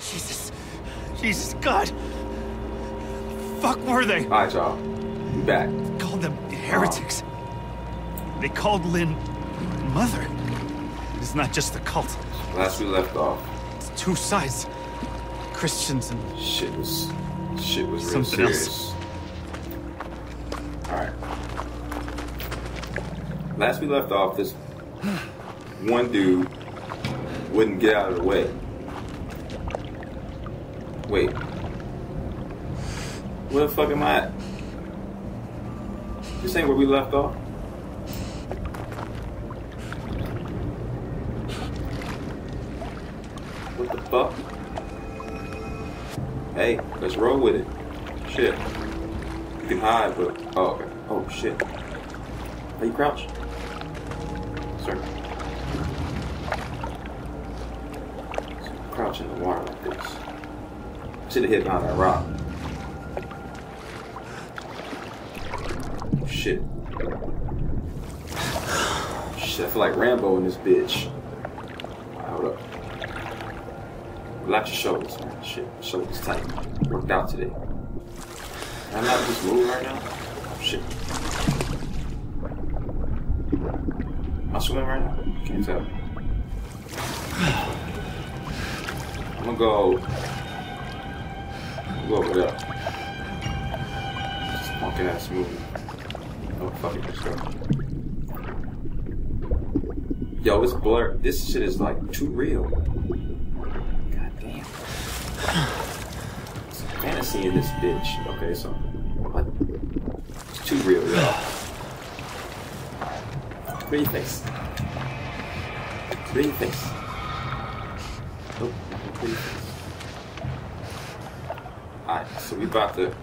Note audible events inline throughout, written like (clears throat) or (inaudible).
Jesus. Jesus, God. Fuck were they? All right, y'all. We back. Called them heretics. They called Lynn mother. It's not just a cult. Last we left off, It's two sides. Christians and shit was shit was real Something else. serious. All right. Last we left off, this one dude wouldn't get out of the way. Wait. Where the fuck am I at? This ain't where we left off? What the fuck? Hey, let's roll with it. Shit. You can hide, but oh, okay. Oh shit. Are you crouch? Sir. Crouch in the water like this. Should have hit behind that rock. Shit. Shit, I feel like Rambo in this bitch. Hold up. Relax your shoulders, man. Shit, shoulders tight. Worked out today. Can I not just moving right now? Oh, shit. Am I swimming right now? Can't tell. (sighs) I'm gonna go. Go over there. Just punk ass movie. Oh fuck it, let's. Yo, it's blur. This shit is like too real. God damn. It's fantasy in this bitch. Okay, so what? It's too real, y'all. Pretty face. Pretty face. Nope, nothing pretty face. Alright, so we about to.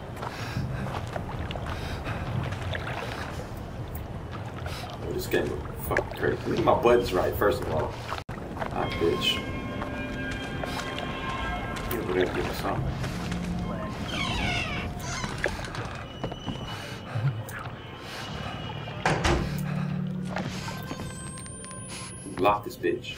This game is fucking crazy. Let me get my buttons right, first of all. Ah, bitch. Get over there give me something. Lock this bitch.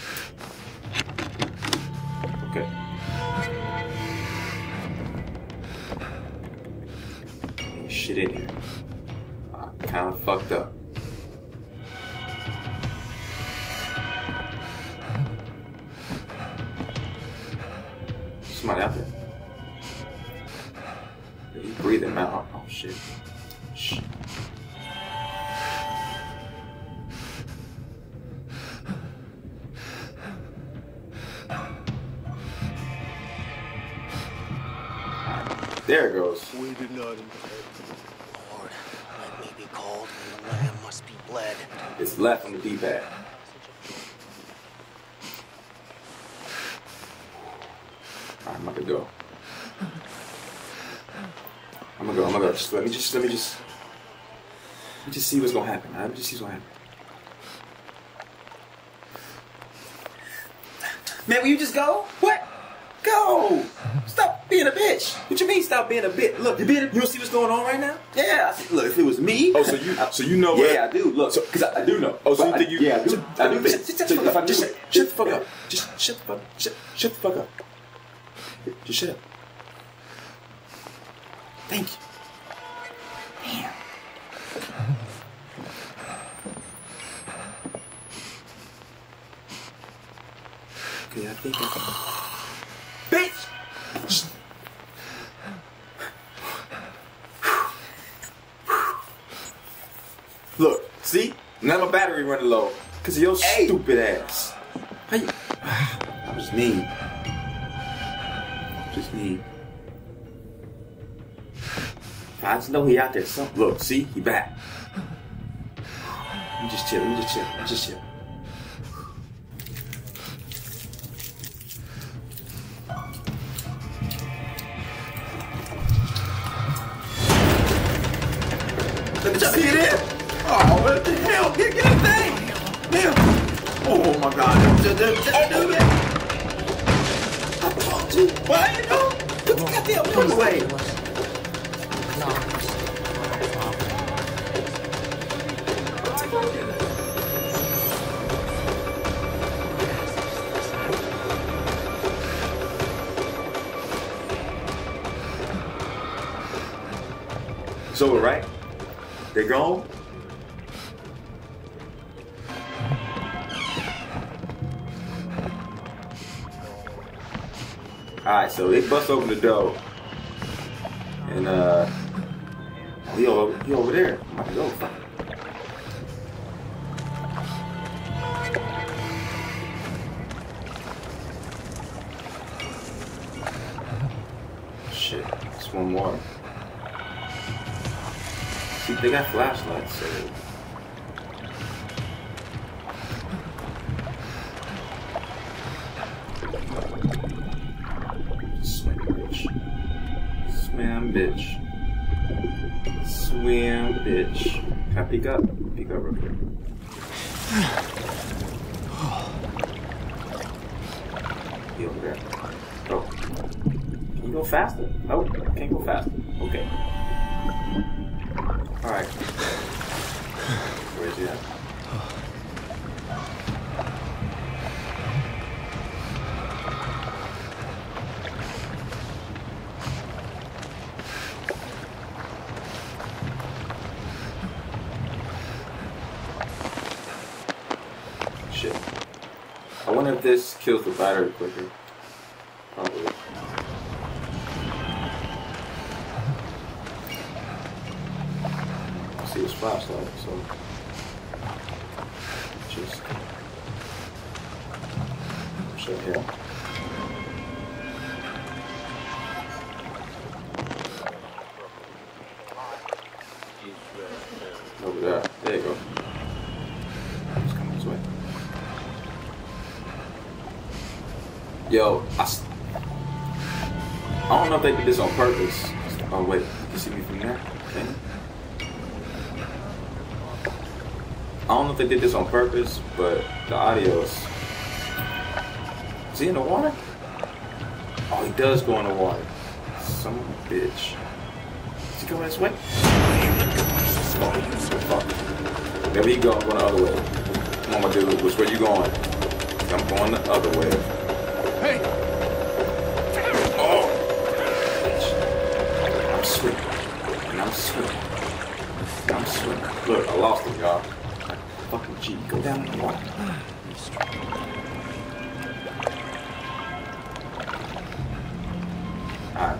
Yeah, He's breathing out. Oh shit. Shh. There it goes. We did not. Lord, let me be called, and the lamb must be bled. It's left on the D-pad. Alright, I'm about to go. I'm gonna go, I'm gonna go. Just let me just let me just let me just see what's gonna happen. Let me just see what's gonna happen. Man, will you just go? What? Go! Stop being a bitch. What you mean stop being a bitch? Look, you being a, you don't see what's going on right now? Yeah, I see, look, if it was me. Oh, so you so you know what? Yeah, I do. Look, because I, I do know. Oh, so you think you- Yeah, I do. so- I do. so- Shut, shut, so shut the if fuck- knew just it- shut the fuck up. Just shut the fuck. Shut, shut the fuck up. Just shut up. Thank you. Okay, I think I Bitch! Look, see? Now my battery running low. Cause of your stupid ass. How you I was mean. Just mean. I just know he out there. Some look, see, he back. Let me just chill, let me just chill, let me just chill. What the hell? Here get that thing! Damn! Oh my god! I talked you. Why you know? Put the goddamn thing away. So It's over, right? They gone? Alright, so they bust open the door. And uh he over, he over there. I'm about to go. Shit, it's one more. See, they got flashlights, so. Bitch. Swim, bitch. Can I peek up? Peek up real quick. Be over there. Go. Can you go faster? Nope, can't go faster. Okay. Alright. Where is he at? Kills the battery quicker. Probably. See his flashlight, so just shut here. They did this on purpose. Oh wait, you see me from there. You? I don't know if they did this on purpose, but the audio is. Is he in the water? Oh, he does go in the water. A bitch. Is he going this way? Oh, fuck. There he go. I'm going the other way. Come on, my dude. Which way you going? I'm going the other way. Hey! Swimming. I'm swimming. Look, I lost him, y'all. Fucking G. Go down in the water. Alright.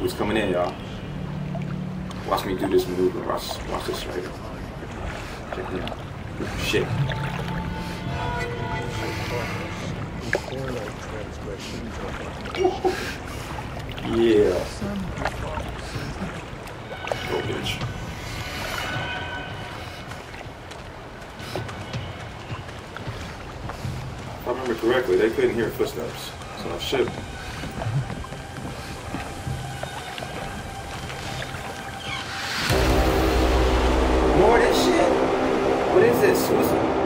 Who's coming in, y'all? Watch me do this maneuver. Watch, watch this right here. Check me out. Shit. Yeah. Go, bitch. If I remember correctly, they couldn't hear footsteps, so I should. More of this shit? What is this? What's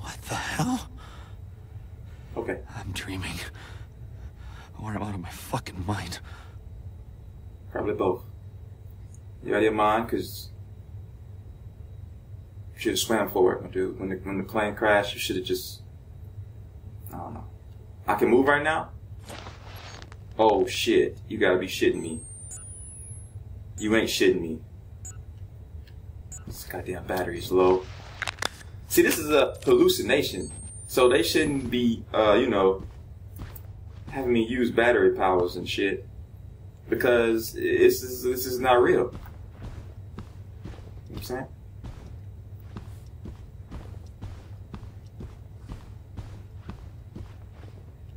What the hell? Okay. I'm dreaming. Or I'm out of my fucking mind. Probably both. Because you should have swam for it, my dude. When the, when the plane crashed, you should have just. I don't know. I can move right now? Oh shit. You gotta be shitting me. You ain't shitting me. This goddamn battery's low. See, this is a hallucination. So they shouldn't be, uh, you know, having me use battery powers and shit because this is this is not real. What?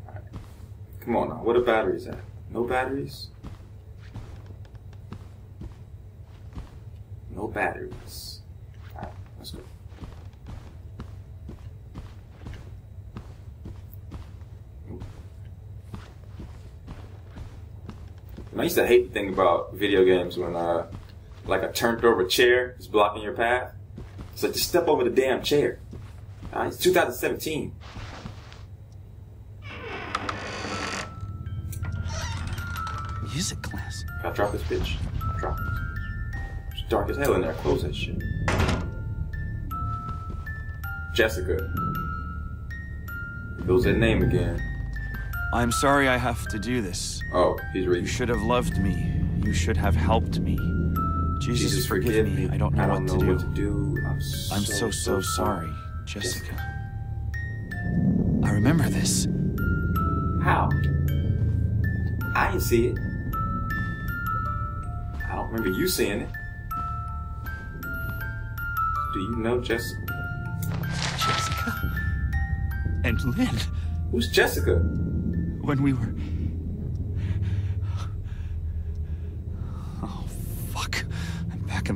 Alright. Come on now, where the batteries at? No batteries? No batteries. Alright, let's go. And I used to hate the thing about video games when, uh, like a turned over chair is blocking your path. It's like, just step over the damn chair. Uh, it's 2017. Music class. Gotta drop this bitch. Drop it. It's dark as hell in there. Close that shit. Jessica. Was that name again. I'm sorry I have to do this. Oh, he's reading. You should have loved me. You should have helped me. Jesus, Jesus, forgive, me. I don't know, I don't what, know to what to do. I'm so, I'm so, so sorry, Jessica. I remember this. How? I didn't see it. I don't remember you seeing it. Do you know Jessica? Jessica? And Lynn, Who's Jessica? when we were. Oh, fuck. I'm back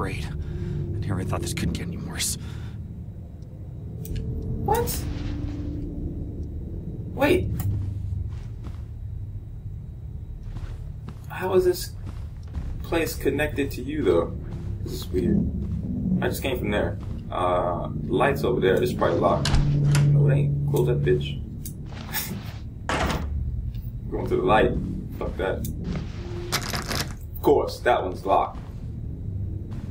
grade. And here I thought this couldn't get any worse. What? Wait. How is this place connected to you, though? This is weird. I just came from there. Uh, lights over there. Is probably locked. No, it ain't. Close that bitch. (laughs) Going to the light. Fuck that. Of course, that one's locked.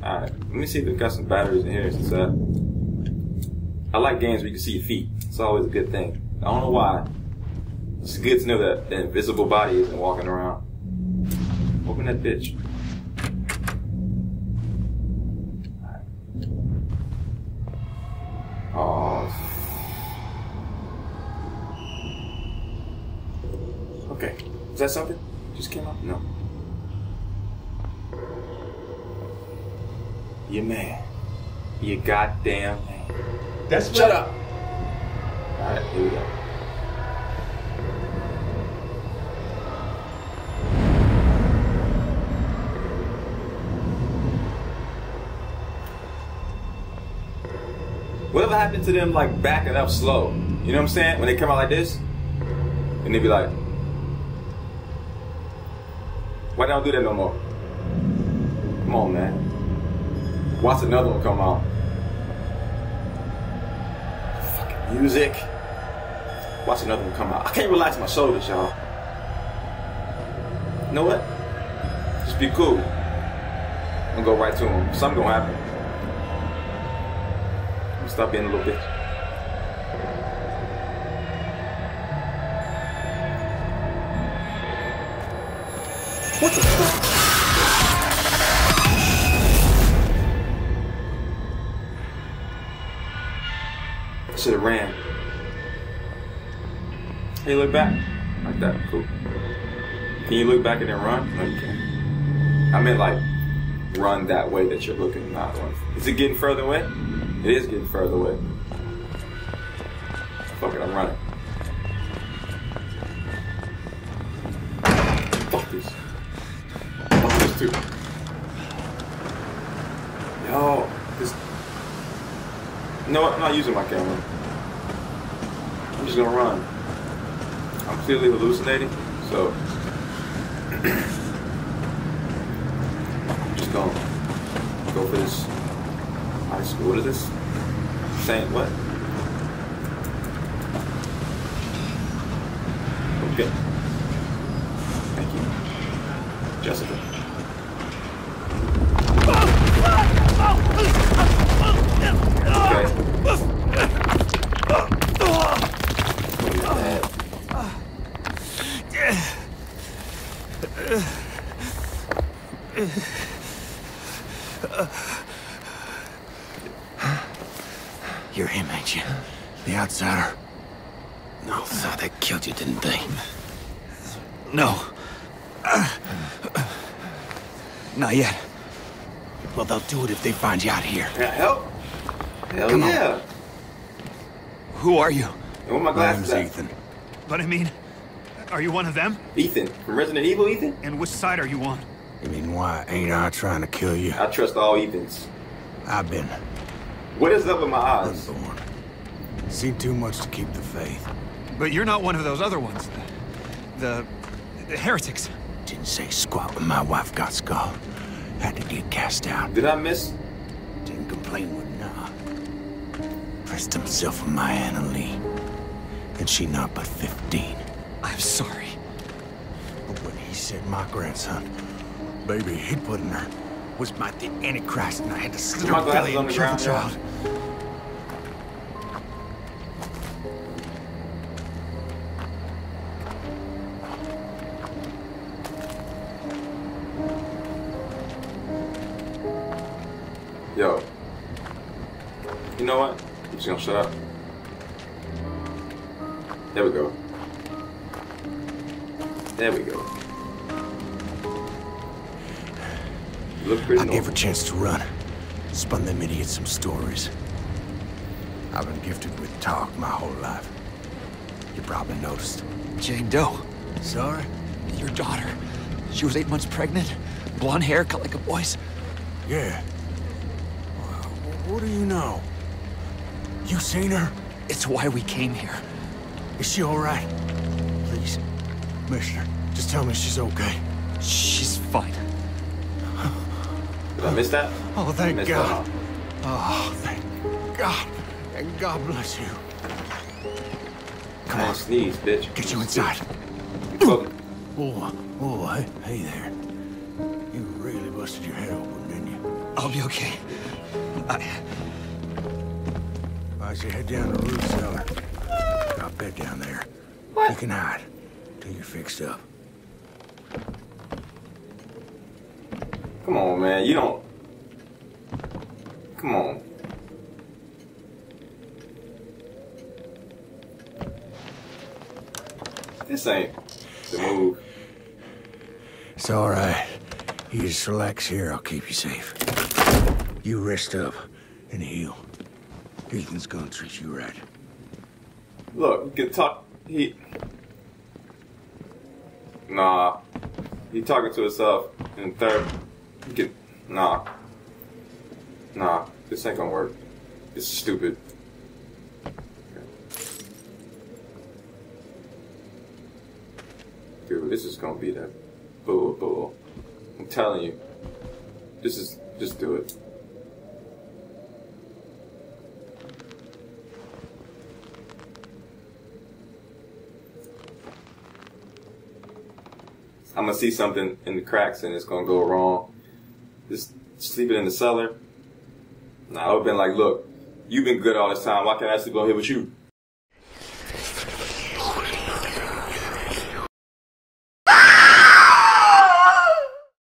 Alright, let me see if we've got some batteries in here since that. I like games where you can see your feet. It's always a good thing. I don't know why. It's good to know that the invisible body isn't walking around. Open that bitch. Oh. Okay. Is that something? Just came up? No. You man. You goddamn man. That's Shut up. Alright, here we go. Whatever happened to them like backing up slow? You know what I'm saying? When they come out like this, and they be like, "Why don't do that no more?" Come on, man. Watch another one come out. Fucking music. Watch another one come out. I can't relax my shoulders, y'all. You know what? Just be cool. I'm gonna go right to him. Something gonna happen. I'm gonna stop being a little bitch. What the fuck? Should have ran. Hey, look back. Like that. Cool. Can you look back and then run? No, you can't. I meant like run that way that you're looking, not run. Is it getting further away? It is getting further away. Fuck it, I'm running. Fuck this. Fuck this too. Yo, this. What? I'm not using my camera. I'm just gonna run. I'm clearly hallucinating, so (clears throat) I'm just gonna go for this high school. What is this? Saint what? Okay. Thank you. Jessica. Okay. You're him, ain't you? The outsider. No, so they killed you, didn't they? No. Not yet. Well, they'll do it if they find you out here. Can I help? Hell Come on. Who are you? And where my My glasses name's at? Ethan. But I mean, are you one of them? Ethan. From Resident Evil, Ethan? And which side are you on? You mean why ain't I trying to kill you? I trust all Ethans. I've been What is up with my eyes? unborn. Seen too much to keep the faith. But you're not one of those other ones. The, the, the heretics. Didn't say squat when my wife got skull. Had to get cast out. Did I miss? Didn't complain with nah. Pressed himself on my Anna Lee. And she not but 15. I'm sorry. When he said my grandson, baby, he put in her, was my the Antichrist, and I had to slit her belly and kill the child. Yo, you know what? I'm just gonna shut up. There we go. There we go. You look pretty I gave her a chance to run. Spun them idiots some stories. I've been gifted with talk my whole life. You probably noticed. Jane Doe, Sorry? your daughter. She was eight months pregnant, blonde hair, cut like a boy's. Yeah. Well, what do you know? You seen her? It's why we came here. Is she all right? Please, Mister, just tell me she's okay. She's fine. Did I miss that? Oh, thank Missed God. that. Oh, thank God. And God bless you. Come on, sneeze, bitch. Get you inside. Oh, oh, hey, hey there. You really busted your head open, didn't you? I'll be okay. I, I should head down to the roof cellar. Got a bed down there. What? You can hide till you're fixed up. Come on, man. You don't. Come on. This ain't the move. It's all right. You just relax here. I'll keep you safe. You rest up and heal. Ethan's gonna treat you right. Look, can talk. He. Nah. He talking to himself in third. You can. Nah. Nah. This ain't gonna work. It's stupid. Dude, this is gonna be that bull bull. I'm telling you. This is. Just do it. I'm gonna see something in the cracks and it's gonna go wrong. Just sleep it in the cellar. Nah, I would've been like, look, you've been good all this time. Why can't I sleep over here with you?